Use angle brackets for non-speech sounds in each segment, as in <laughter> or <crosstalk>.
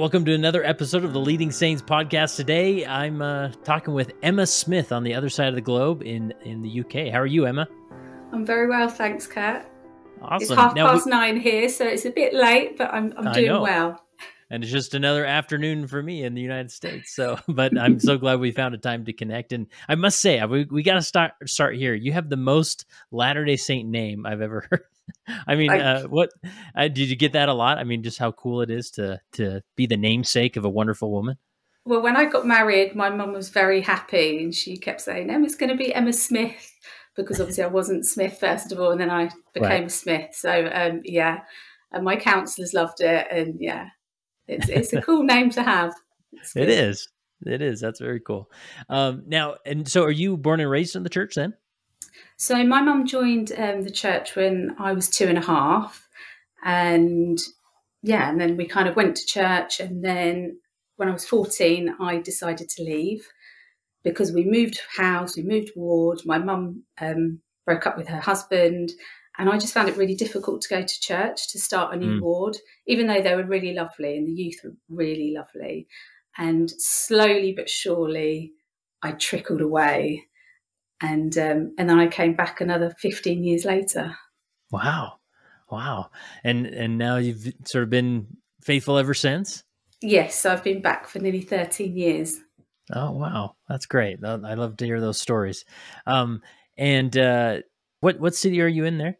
Welcome to another episode of the Leading Saints podcast. Today, I'm uh, talking with Emma Smith on the other side of the globe in in the UK. How are you, Emma? I'm very well, thanks, Kurt. Awesome. It's half Now past we- nine here, so it's a bit late, but I'm I'm I doing know. well. And it's just another afternoon for me in the United States. So, <laughs> but I'm so glad we found a time to connect. And I must say, we we got to start start here. You have the most Latter Day Saint name I've ever heard. <laughs> I mean, Thank uh, what uh, did you get that a lot? I mean, just how cool it is to to be the namesake of a wonderful woman. Well, when I got married, my mum was very happy, and she kept saying, "Emma's going to be Emma Smith," because obviously I wasn't Smith first of all, and then I became Right. Smith. So um, yeah, and my counsellors loved it, and yeah, it's it's a cool name to have. It is. It is. That's very cool. Um, now, and so, are you born and raised in the church then? So my mum joined um, the church when I was two and a half, and yeah, and then we kind of went to church, and then when I was fourteen, I decided to leave because we moved house, we moved ward. My mum um, broke up with her husband, and I just found it really difficult to go to church to start a new Mm. ward, even though they were really lovely and the youth were really lovely. And slowly but surely, I trickled away and um, and then I came back another 15 years later. Wow, wow, and and now you've sort of been faithful ever since. Yes, I've been back for nearly 13 years. Oh wow, that's great. I love to hear those stories. Um, and uh, what what city are you in there?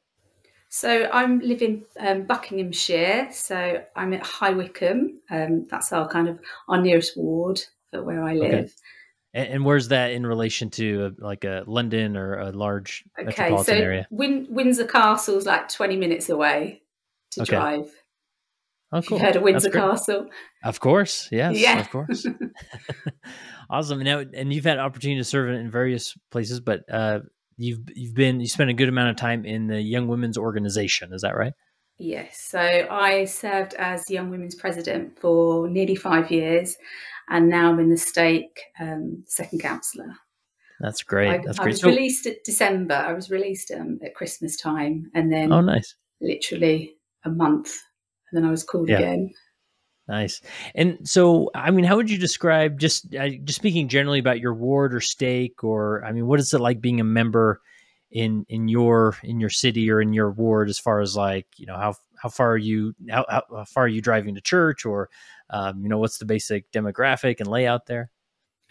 So I'm living um, Buckinghamshire, so I'm at High Wycombe. Um, that's our kind of our nearest ward for where I Okay. live. And, and where's that in relation to uh like a London or a large Okay, metropolitan so area? Win- Windsor Castle's like 20 minutes away to Okay. drive. Oh, cool. You've heard of Windsor. Castle? Of course, yes, Yeah. of course. <laughs> awesome. Now, and you've had opportunity to serve in, in various places, but uh, you've you've been you spent a good amount of time in the Young Women's Organization. Is that right? Yes, so I served as Young Women's President for nearly five years, and now I'm in the stake um, second counsellor. That's great. I, That's I great. was released at December. I was released um, at Christmas time, and then oh, nice. literally a month, and then I was called Yeah. again. Nice. And so, I mean, how would you describe just uh, just speaking generally about your ward or stake, or I mean, what is it like being a member in in your in your city or in your ward, as far as like you know how how far are you how, how far are you driving to church, or um, you know what's the basic demographic and layout there?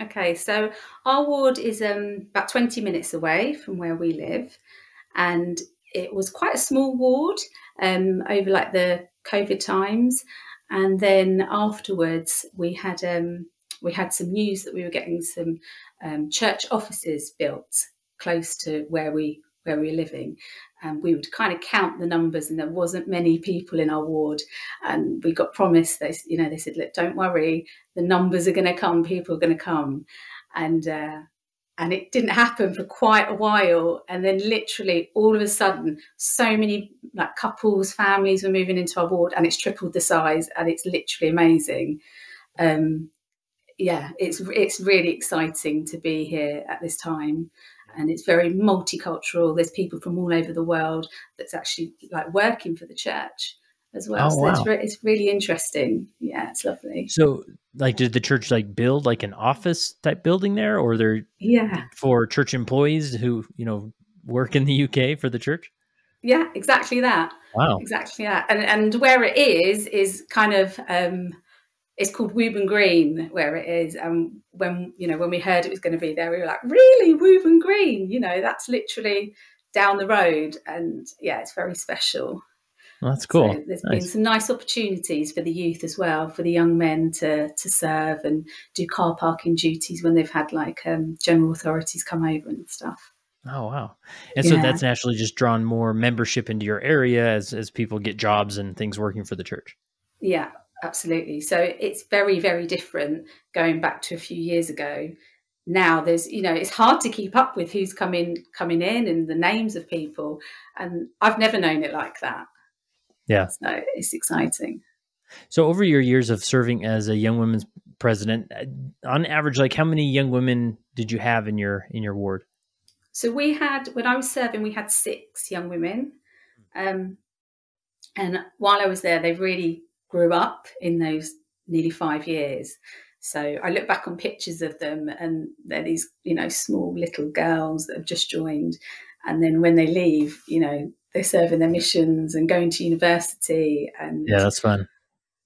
Okay, so our ward is um, about 20 minutes away from where we live, and it was quite a small ward um, over like the COVID times. And then afterwards, we had um, we had some news that we were getting some um, church offices built close to where we where we were living, and we would kind of count the numbers, and there wasn't many people in our ward, and we got promised they you know they said look don't worry. The numbers are going to come, people are going to come, and uh, and it didn't happen for quite a while, and then literally all of a sudden, so many like couples, families were moving into our ward, and it's tripled the size, and it's literally amazing. Um, yeah, it's it's really exciting to be here at this time. And it's very multicultural. There's people from all over the world that's actually like working for the church as well. Oh, so it's, re- it's really interesting. Yeah, it's lovely. So, like, did the church like build like an office type building there, or they're Yeah, for church employees who you know work in the UK for the church? yeah, exactly that. Wow. Exactly that. And and where it is is kind of um it's called Wooburn Green where it is. And when you know when we heard it was going to be there, we were like, really Wooburn Green? You know, that's literally down the road, and yeah, it's very special. That's cool. So there's been some nice opportunities for the youth as well, for the young men to to serve and do car parking duties when they've had like um, general authorities come over and stuff. Oh wow! And so that's naturally just drawn more membership into your area as as people get jobs and things working for the church. Yeah, absolutely. So it's very, very different going back to a few years ago. Now there's, you know, it's hard to keep up with who's coming coming in and the names of people. And I've never known it like that. Yeah. So it's exciting. So over your years of serving as a young women's president, uh, on average, like how many young women did you have in your in your ward? So we had when I was serving, we had six young women. Um, and while I was there, they really grew up in those nearly five years. So I look back on pictures of them, and they're these, you know, small little girls that have just joined. And then when they leave, you know, they're serving their missions and going to university. And yeah, that's fun.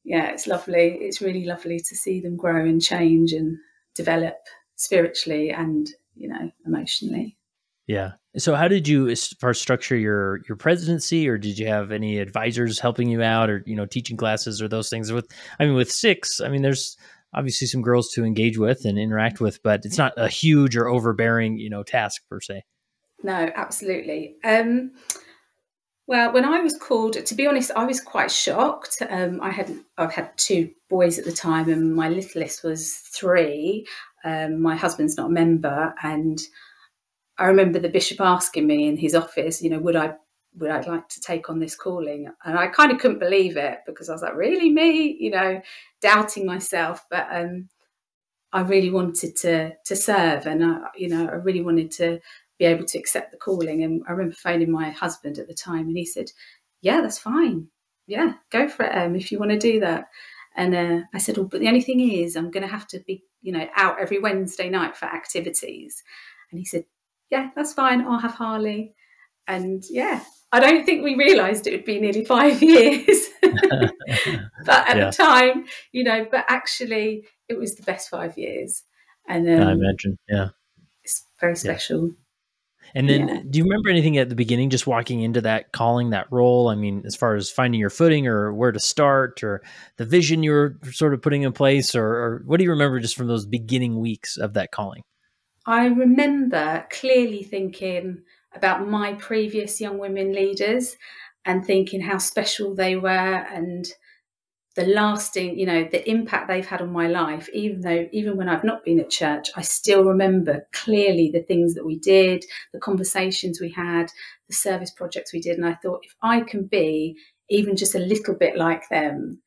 Yeah, it's lovely. It's really lovely to see them grow and change and develop spiritually and, you know, emotionally. Yeah. So how did you first structure your your presidency or did you have any advisors helping you out or you know teaching classes or those things with I mean with 6 I mean there's obviously some girls to engage with and interact with but it's not a huge or overbearing you know task per se. No, absolutely. Um well, when I was called, to be honest, I was quite shocked. Um, I had I've had two boys at the time, and my littlest was three. Um, my husband's not a member, and I remember the bishop asking me in his office, you know, would I would I like to take on this calling? And I kind of couldn't believe it because I was like, really me, you know, doubting myself. But um, I really wanted to to serve, and I, you know, I really wanted to be able to accept the calling. And I remember phoning my husband at the time, and he said, "Yeah, that's fine. Yeah, go for it, um, if you want to do that." And uh, I said, "Well, but the only thing is, I'm going to have to be, you know, out every Wednesday night for activities." And he said, yeah, that's fine. I'll have Harley. And yeah, I don't think we realised it would be nearly <laughs> five years. <laughs> but at yeah. the time, you know, but actually it was the best five years. And um, I imagine, yeah. It's very special. Yeah. And then, yeah. do you remember anything at the beginning, just walking into that calling, that role? I mean, as far as finding your footing or where to start or the vision you were sort of putting in place, or, or what do you remember just from those beginning weeks of that calling? I remember clearly thinking about my previous young women leaders and thinking how special they were and the lasting, you know, the impact they've had on my life, even though, even when I've not been at church, I still remember clearly the things that we did, the conversations we had, the service projects we did. And I thought, if I can be even just a little bit like them,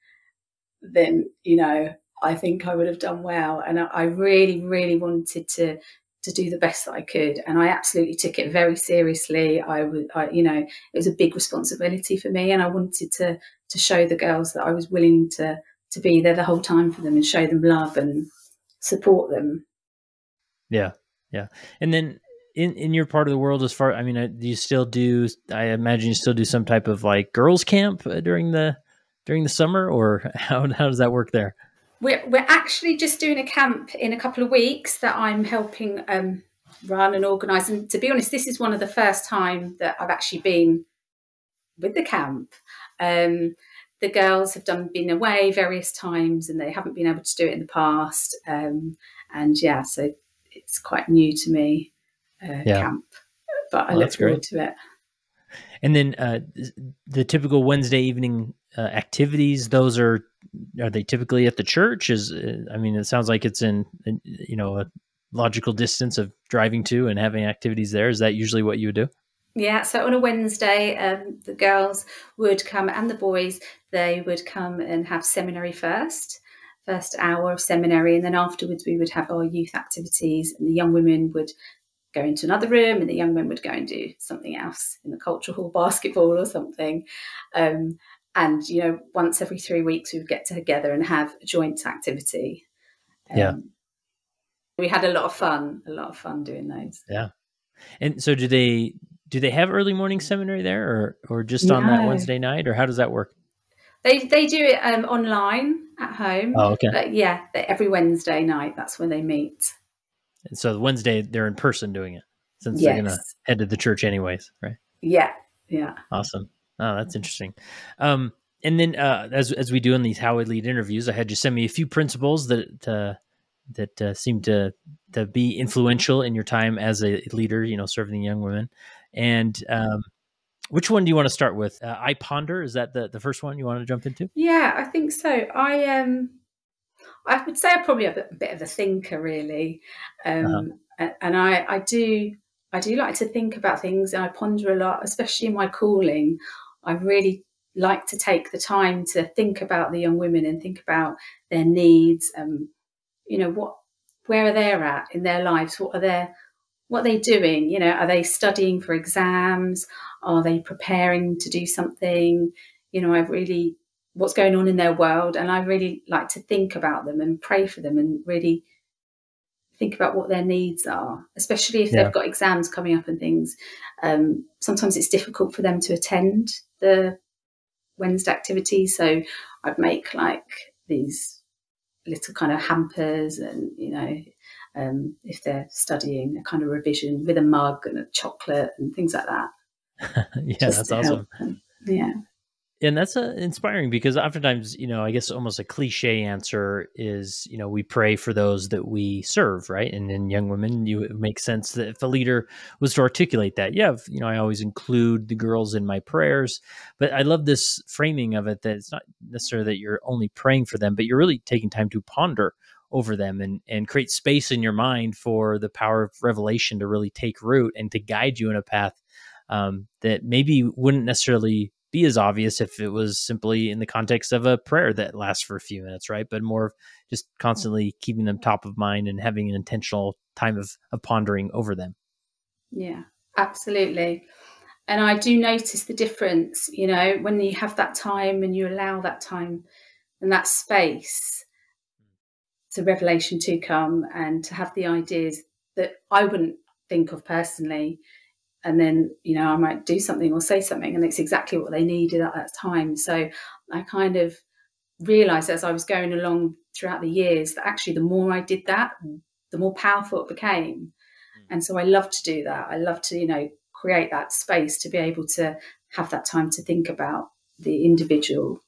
then, you know, I think I would have done well. And I really, really wanted to to do the best that I could. And I absolutely took it very seriously. I would, I, you know, it was a big responsibility for me, and I wanted to to show the girls that I was willing to to be there the whole time for them and show them love and support them. Yeah, yeah, and then. In, in your part of the world, as far I mean, uh, do you still do? I imagine you still do some type of like girls' camp uh, during the during the summer, or <laughs> how how does that work there? We're, we're actually just doing a camp in a couple of weeks that I'm helping um, run and organise. And to be honest, this is one of the first time that I've actually been with the camp. Um, the girls have done been away various times and they haven't been able to do it in the past. Um, and yeah, so it's quite new to me, uh, yeah. camp, but I well, look forward great. to it. And then uh, the typical Wednesday evening uh, activities, those are are they typically at the church? Is uh, I mean, it sounds like it's in, in you know a logical distance of driving to and having activities there. Is that usually what you would do? Yeah, so on a Wednesday, um, the girls would come and the boys, they would come and have seminary first, first hour of seminary. And then afterwards, we would have our youth activities, and the young women would go into another room, and the young men would go and do something else in the cultural hall, <laughs> basketball or something. Um, and you know once every three weeks we would get together and have a joint activity. Um, yeah we had a lot of fun a lot of fun doing those. Yeah. And so do they do they have early morning seminary there or or just on that wednesday night or how does that work? They they do it um, online at home. Oh okay. But yeah every wednesday night that's when they meet. And so wednesday they're in person doing it since yes. they're gonna head to the church anyways right? Yeah yeah. Awesome Oh, that's interesting. Um, and then uh, as as we do in these how we lead interviews, I had you send me a few principles that uh, that uh, seem to to be influential in your time as a leader. You know, serving young women. And um, which one do you want to start with? Uh, I ponder. Is that the the first one you want to jump into? Yeah, I think so. I um, I would say I'm probably a bit, a bit of a thinker, really, um, uh-huh. and I I do I do like to think about things and I ponder a lot, especially in my calling. I really like to take the time to think about the young women and think about their needs and you know what where are they at in their lives what are their what are they doing you know are they studying for exams are they preparing to do something you know i really what's going on in their world. And I really like to think about them and pray for them and really think about what their needs are, especially if yeah. they've got exams coming up and things. Um, sometimes it's difficult for them to attend the Wednesday activities. So I'd make like these little kind of hampers and, you know, um, if they're studying a kind of revision with a mug and a chocolate and things like that. <laughs> yeah, that's awesome. Yeah and that's uh, inspiring because oftentimes you know i guess almost a cliche answer is you know we pray for those that we serve right? And in young women you it makes sense that if a leader was to articulate that yeah you know i always include the girls in my prayers. But i love this framing of it that it's not necessarily that you're only praying for them but you're really taking time to ponder over them and and create space in your mind for the power of revelation to really take root and to guide you in a path um, that maybe wouldn't necessarily be as obvious if it was simply in the context of a prayer that lasts for a few minutes, right? But more of just constantly keeping them top of mind and having an intentional time of, of pondering over them. Yeah, absolutely. And I do notice the difference, you know, when you have that time and you allow that time and that space to revelation to come and to have the ideas that I wouldn't think of personally and then you know I might do something or say something, and it's exactly what they needed at that time. So I kind of realized as I was going along throughout the years that actually the more I did that, the more powerful it became. Mm. And so I love to do that. I love to you know create that space to be able to have that time to think about the individual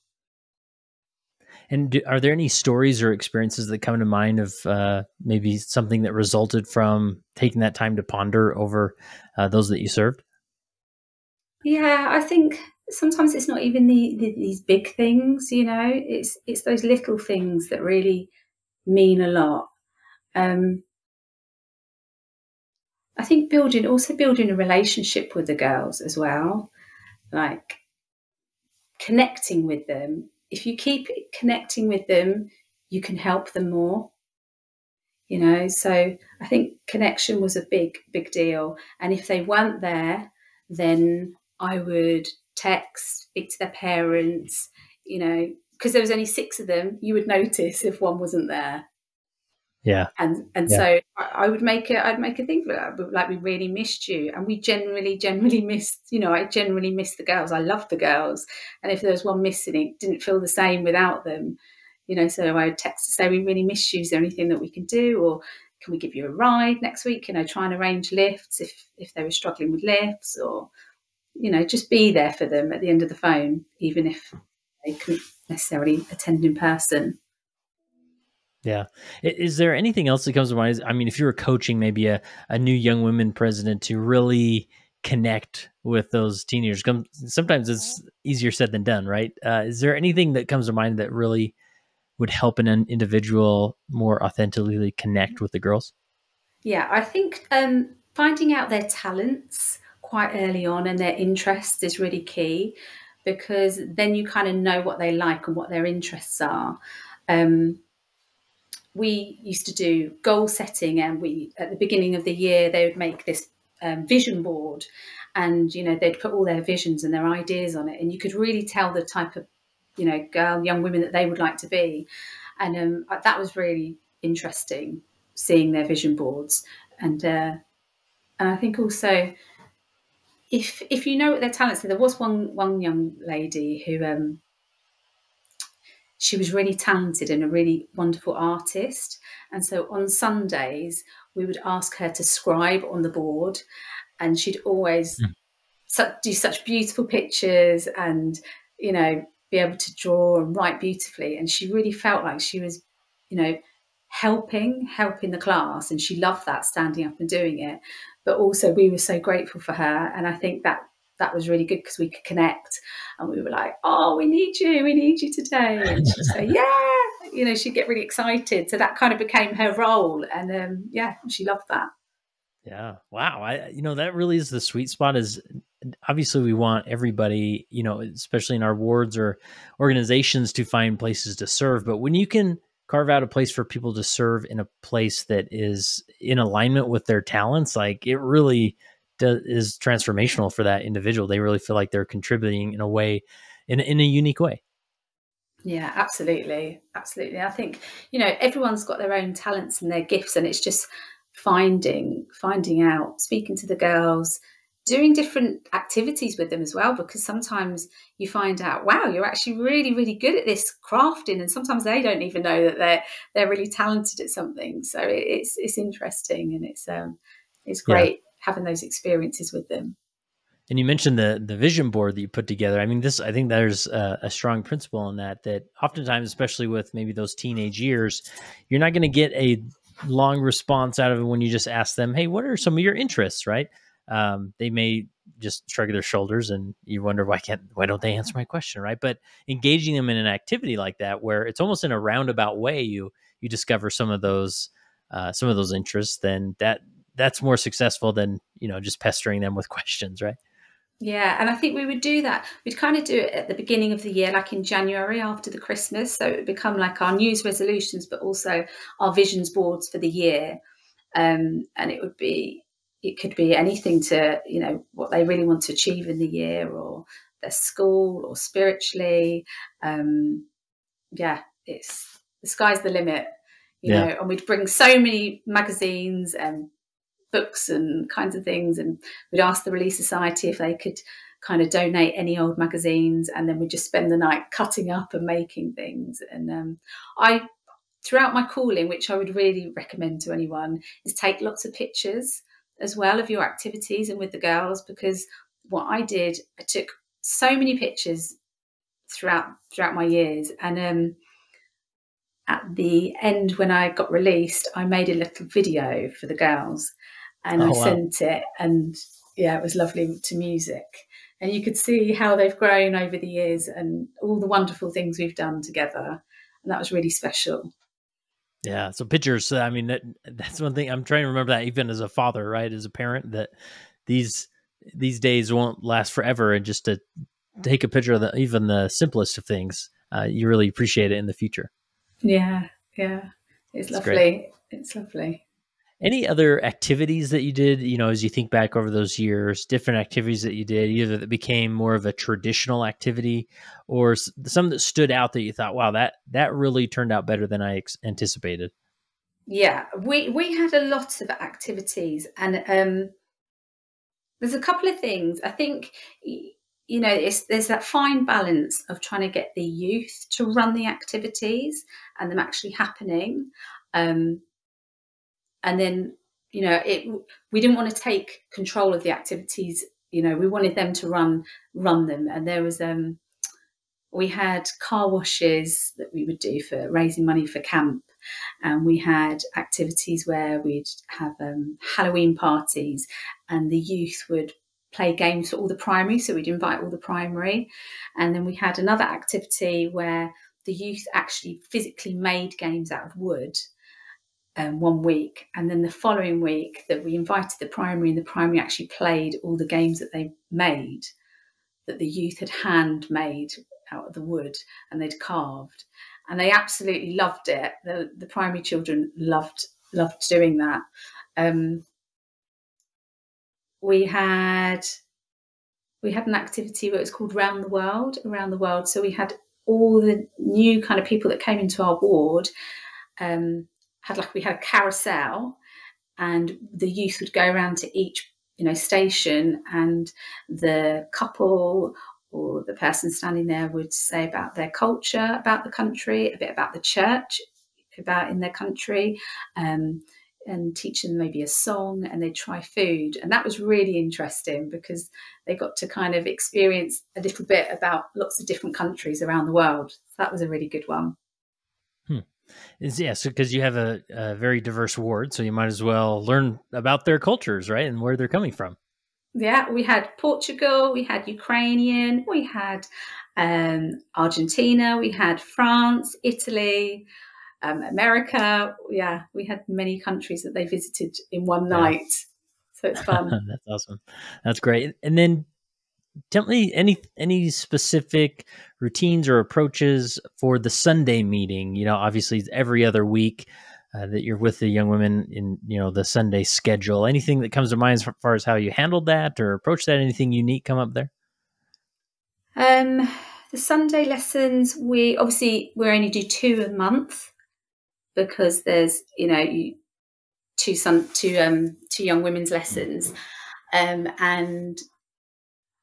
and do, are there any stories or experiences that come to mind of uh, maybe something that resulted from taking that time to ponder over uh, those that you served? Yeah, I think sometimes it's not even the, the, these big things. You know, it's it's those little things that really mean a lot. Um, I think building also building a relationship with the girls as well, like connecting with them if you keep connecting with them, you can help them more. You know, so I think connection was a big, big deal. And if they weren't there, then I would text, speak to their parents, you know, because there was only six of them, you would notice if one wasn't there. Yeah. And and yeah. so I would make it I'd make a thing. Like we really missed you. And we generally, generally missed, you know, I generally missed the girls. I loved the girls. And if there was one missing, it didn't feel the same without them. You know, so I would text to say, We really miss you. Is there anything that we can do? Or can we give you a ride next week? You know, try and arrange lifts if if they were struggling with lifts or, you know, just be there for them at the end of the phone, even if they couldn't necessarily attend in person. Yeah. Is there anything else that comes to mind? I mean, if you were coaching maybe a, a new young women president to really connect with those teenagers, sometimes it's easier said than done, right? Uh, is there anything that comes to mind that really would help an individual more authentically connect with the girls? Yeah, I think um, finding out their talents quite early on and their interests is really key because then you kind of know what they like and what their interests are. Um, we used to do goal setting and we at the beginning of the year they would make this um, vision board and you know they'd put all their visions and their ideas on it and you could really tell the type of you know girl young women that they would like to be. And um, that was really interesting seeing their vision boards and uh, and I think also if if you know what their talents are there was one one young lady who um, she was really talented and a really wonderful artist. And so on Sundays, we would ask her to scribe on the board, and she'd always mm. do such beautiful pictures and, you know, be able to draw and write beautifully. And she really felt like she was, you know, helping, helping the class. And she loved that, standing up and doing it. But also, we were so grateful for her. And I think that that was really good because we could connect and we were like, oh, we need you, we need you today. And she'd say, <laughs> yeah, you know, she'd get really excited. So that kind of became her role. And um, yeah, she loved that. Yeah. Wow. I, you know, that really is the sweet spot is obviously we want everybody, you know, especially in our wards or organizations to find places to serve. But when you can carve out a place for people to serve in a place that is in alignment with their talents, like it really does, is transformational for that individual. They really feel like they're contributing in a way, in in a unique way. Yeah, absolutely. Absolutely. I think, you know, everyone's got their own talents and their gifts and it's just finding finding out, speaking to the girls, doing different activities with them as well because sometimes you find out wow you're actually really really good at this crafting and sometimes they don't even know that they're they're really talented at something so it's it's interesting and it's um it's great. Having those experiences with them and you mentioned the the vision board that you put together. I mean, this I think there's a, a strong principle in that. That oftentimes, especially with maybe those teenage years, you're not going to get a long response out of it when you just ask them, "Hey, what are some of your interests?" Right? Um, they may just shrug their shoulders, and you wonder why can't why don't they answer my question, right? But engaging them in an activity like that, where it's almost in a roundabout way, you you discover some of those uh, some of those interests, then that that's more successful than you know just pestering them with <laughs> questions, right? Yeah, and I think we would do that. We'd kind of do it at the beginning of the year, like in January after the Christmas. So it would become like our news resolutions, but also our visions boards for the year. Um, and it would be, it could be anything to, you know, what they really want to achieve in the year or their school or spiritually. Um, yeah, it's the sky's the limit, you yeah. know, and we'd bring so many magazines and books and kinds of things. And we'd ask the Relief Society if they could kind of donate any old magazines, and then we'd just spend the night cutting up and making things. And um, I, throughout my calling, which I would really recommend to anyone, is take lots of pictures as well of your activities and with the girls because what I did, I took so many pictures throughout throughout my years and um, at the end when I got released, I made a little video for the girls and oh, I wow. sent it, and yeah, it was lovely to music. And you could see how they've grown over the years and all the wonderful things we've done together. And that was really special. Yeah. So pictures, I mean, that, that's one thing I'm trying to remember that even as a father, right? As a parent, that these, these days won't last forever. And just to take a picture of the, even the simplest of things, uh, you really appreciate it in the future. Yeah. Yeah. It's lovely. Great. It's lovely. Any other activities that you did, you know, as you think back over those years, different activities that you did, either that became more of a traditional activity or some that stood out that you thought, wow, that that really turned out better than I ex- anticipated? Yeah, we we had a lot of activities and um there's a couple of things. I think you know, there's that fine balance of trying to get the youth to run the activities and them actually happening. Um, and then you know it we didn't want to take control of the activities you know we wanted them to run run them and there was um we had car washes that we would do for raising money for camp and we had activities where we'd have um, halloween parties and the youth would play games for all the primary so we'd invite all the primary and then we had another activity where the youth actually physically made games out of wood um, one week, and then the following week that we invited the primary, and the primary actually played all the games that they made, that the youth had handmade out of the wood and they'd carved, and they absolutely loved it. The the primary children loved loved doing that. Um, we had we had an activity where was called Round the World, around the world. So we had all the new kind of people that came into our ward. Um, had like we had a carousel and the youth would go around to each you know station and the couple or the person standing there would say about their culture about the country a bit about the church about in their country um, and teach them maybe a song and they'd try food. And that was really interesting because they got to kind of experience a little bit about lots of different countries around the world. So that was a really good one. Is yes, because you have a, a, very diverse ward, so you might as well learn about their cultures, right, and where they're coming from. Yeah, we had Portugal, we had Ukrainian, we had um, Argentina, we had France, Italy, um, America. Yeah, we had many countries that they visited in one night. So it's fun. <laughs> That's awesome. That's great. And then tell me any any specific routines or approaches for the Sunday meeting. You know, obviously every other week uh, that you're with the young women in you know the Sunday schedule. Anything that comes to mind as far as how you handled that or approach that? Anything unique come up there? Um, the Sunday lessons, we obviously we only do two a month because there's you know two sun two um two young women's lessons, um, and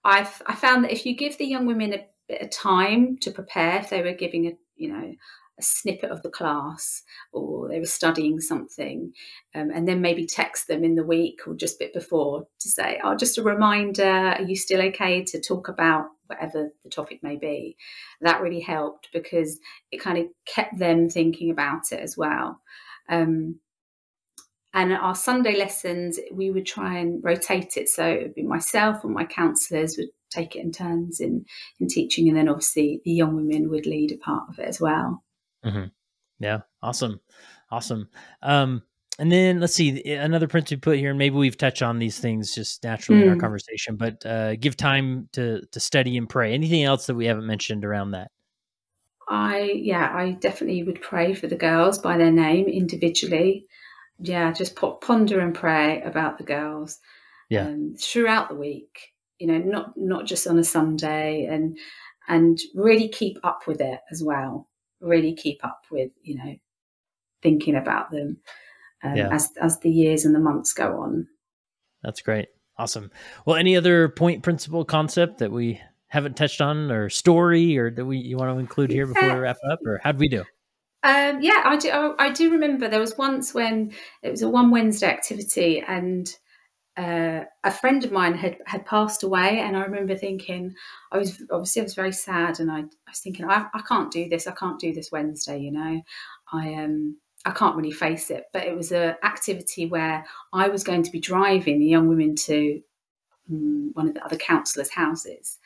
I've I found that if you give the young women a bit of time to prepare, if they were giving a you know a snippet of the class or they were studying something um, and then maybe text them in the week or just a bit before to say oh just a reminder are you still okay to talk about whatever the topic may be that really helped because it kind of kept them thinking about it as well um, and our Sunday lessons, we would try and rotate it. So it would be myself and my counsellors would take it in turns in, in teaching. And then obviously the young women would lead a part of it as well. Mm-hmm. Yeah, awesome, awesome. Um, and then let's see another principle put here, and maybe we've touched on these things just naturally mm. in our hmm. conversation. But uh, give time to to study and pray. Anything else that we haven't mentioned around that? I yeah, I definitely would pray for the girls by their name individually. Yeah, just ponder and pray about the girls. Yeah, um, throughout the week. You know, not not just on a Sunday, and and really keep up with it as well really keep up with, you know, thinking about them um, yeah. as as the years and the months go on. That's great. Awesome. Well, any other point, principle, concept that we haven't touched on, or story, or that we you want to include here before we wrap up, or how'd we do? Um, yeah, I do. I, I do remember there was once when it was a one Wednesday activity, and uh, a friend of mine had had passed away, and I remember thinking, I was obviously I was very sad, and I, I was thinking, I, I can't do this, I can't do this Wednesday, you know, I um I can't really face it. But it was an activity where I was going to be driving the young women to um, one of the other counsellors' houses,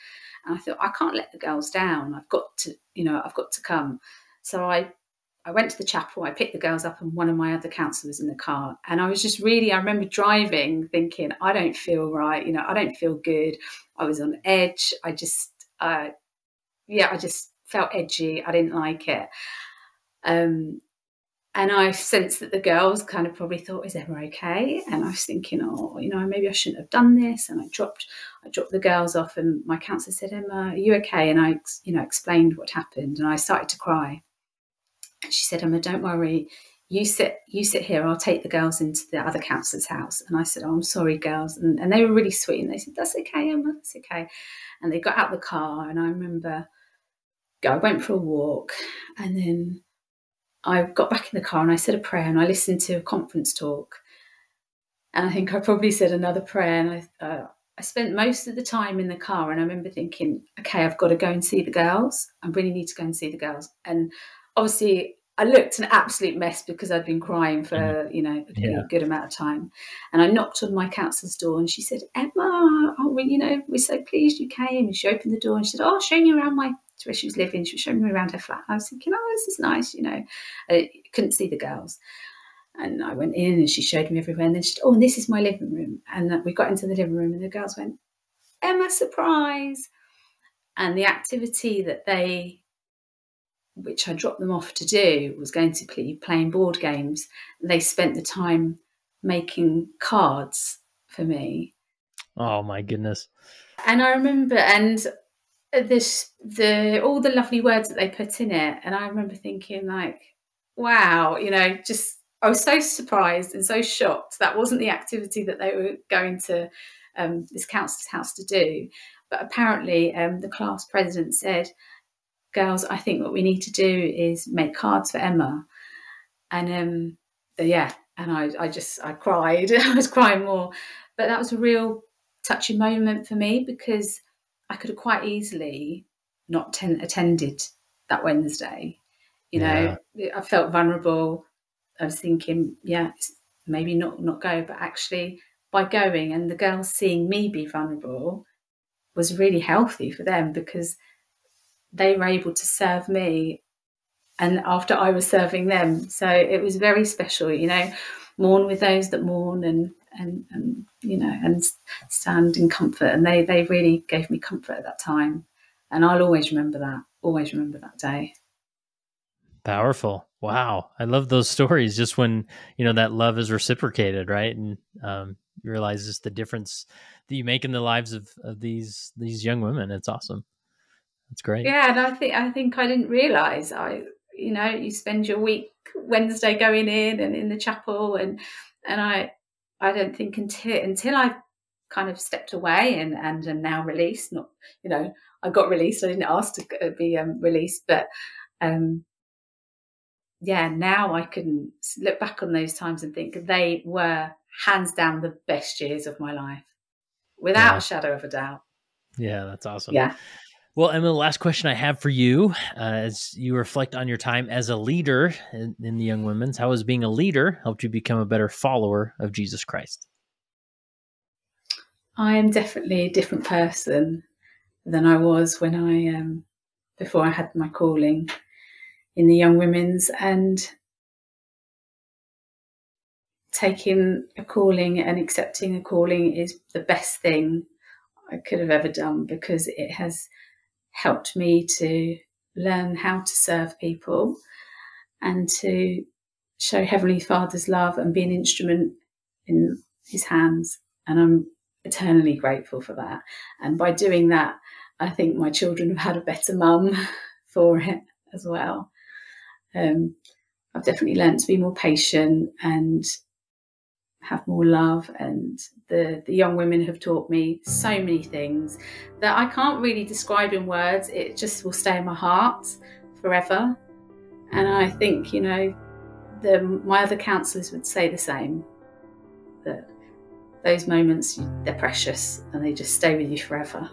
and I thought I can't let the girls down. I've got to, you know, I've got to come. So I I went to the chapel, I picked the girls up, and one of my other counsellors in the car. And I was just really, I remember driving thinking, I don't feel right, you know, I don't feel good. I was on edge. I just, uh, yeah, I just felt edgy. I didn't like it. Um, and I sensed that the girls kind of probably thought, "Is Emma okay?" And I was thinking, "Oh, you know, maybe I shouldn't have done this." And I dropped, I dropped the girls off, and my counsellor said, "Emma, are you okay?" And I, you know, explained what happened, and I started to cry. And she said, Emma, don't worry. You sit, you sit here. I'll take the girls into the other counsellor's house. And I said, Oh, I'm sorry, girls. And, and they were really sweet. And they said, That's okay, Emma. That's okay. And they got out the car. And I remember I went for a walk. And then I got back in the car and I said a prayer and I listened to a conference talk. And I think I probably said another prayer. And I, uh, I spent most of the time in the car. And I remember thinking, okay, I've got to go and see the girls. I really need to go and see the girls. And obviously I looked an absolute mess because I'd been crying for mm. you know a yeah. good amount of time, and I knocked on my counsellor's door, and she said, "Emma, oh, we, you know, we're so pleased you came." And she opened the door and she said, "Oh, I'll show you around my where she was living." She was showing me around her flat. I was thinking, "Oh, this is nice," you know. I couldn't see the girls, and I went in and she showed me everywhere. And then she said, "Oh, and this is my living room." And we got into the living room, and the girls went, "Emma, surprise!" And the activity that they which I dropped them off to do, was going to be playing board games. They spent the time making cards for me. Oh my goodness! And I remember, and this the all the lovely words that they put in it, and I remember thinking like, wow, you know, just I was so surprised and so shocked that wasn't the activity that they were going to um, this council's house to do. But apparently, um, the class president said, girls, I think what we need to do is make cards for Emma. And um, yeah, and I, I just, I cried. <laughs> I was crying more. But that was a real touching moment for me because I could have quite easily not ten- attended that Wednesday. You know. I felt vulnerable. I was thinking, yeah, maybe not not go, but actually by going and the girls seeing me be vulnerable was really healthy for them because they were able to serve me and after I was serving them. So it was very special, you know, mourn with those that mourn and and, and you know and stand in comfort. And they they really gave me comfort at that time. And I'll always remember that always remember that day. Powerful. Wow. I love those stories just when you know that love is reciprocated right? And um, you realize just the difference that you make in the lives of, of these these young women. It's awesome. That's great. Yeah, and I think I think I didn't realise I you know you spend your week Wednesday going in and in the chapel and and I I don't think until until I kind of stepped away and and am now released. Not you know I got released. I didn't ask to be um, released, but um, yeah, now I can look back on those times and think they were hands down the best years of my life, without yeah. a shadow of a doubt. Yeah, that's awesome. Yeah. Well, Emma, the last question I have for you, uh, as you reflect on your time as a leader in, in the Young Women's, how has being a leader helped you become a better follower of Jesus Christ? I am definitely a different person than I was when I um, before I had my calling in the Young Women's, and taking a calling and accepting a calling is the best thing I could have ever done because it has helped me to learn how to serve people and to show Heavenly Father's love and be an instrument in His hands. And I'm eternally grateful for that. And by doing that, I think my children have had a better mum <laughs> for it as well. Um, I've definitely learned to be more patient and have more love and the the young women have taught me so many things that I can't really describe in words. It just will stay in my heart forever. And I think you know the my other counselors would say the same that those moments they're precious and they just stay with you forever